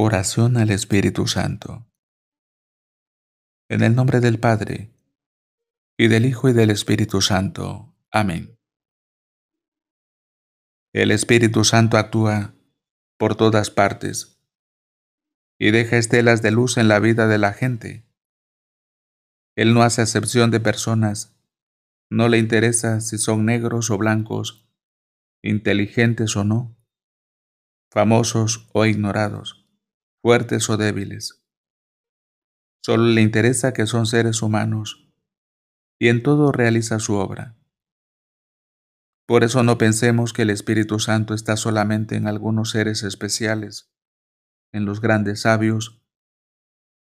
Oración al Espíritu Santo. En el nombre del Padre, y del Hijo y del Espíritu Santo. Amén. El Espíritu Santo actúa por todas partes y deja estelas de luz en la vida de la gente. Él no hace acepción de personas, no le interesa si son negros o blancos, inteligentes o no, famosos o ignorados, fuertes o débiles. Solo le interesa que son seres humanos y en todo realiza su obra. Por eso no pensemos que el Espíritu Santo está solamente en algunos seres especiales, en los grandes sabios,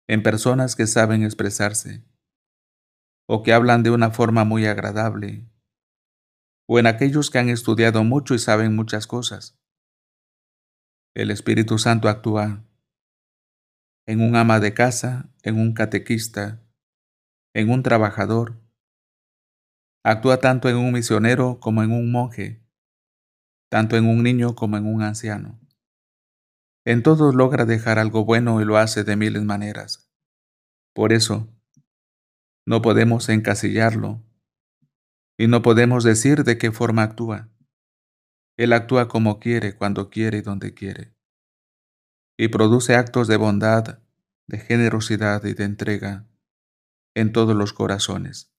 en personas que saben expresarse, o que hablan de una forma muy agradable, o en aquellos que han estudiado mucho y saben muchas cosas. El Espíritu Santo actúa en un ama de casa, en un catequista, en un trabajador. Actúa tanto en un misionero como en un monje, tanto en un niño como en un anciano. En todos logra dejar algo bueno y lo hace de miles maneras. Por eso, no podemos encasillarlo y no podemos decir de qué forma actúa. Él actúa como quiere, cuando quiere y donde quiere. Y produce actos de bondad, de generosidad y de entrega en todos los corazones.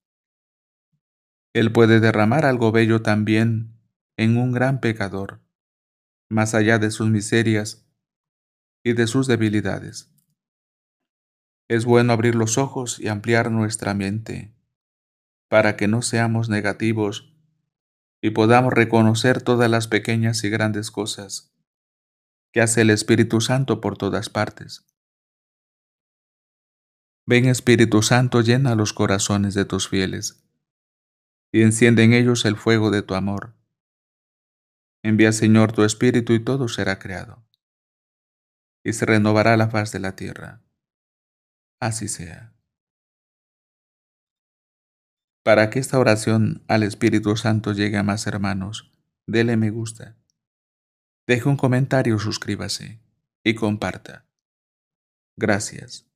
Él puede derramar algo bello también en un gran pecador, más allá de sus miserias y de sus debilidades. Es bueno abrir los ojos y ampliar nuestra mente para que no seamos negativos y podamos reconocer todas las pequeñas y grandes cosas que hace el Espíritu Santo por todas partes. Ven Espíritu Santo, llena los corazones de tus fieles y enciende en ellos el fuego de tu amor. Envía Señor tu Espíritu y todo será creado, y se renovará la faz de la tierra. Así sea. Para que esta oración al Espíritu Santo llegue a más hermanos, dele me gusta. Deje un comentario, suscríbase y comparta. Gracias.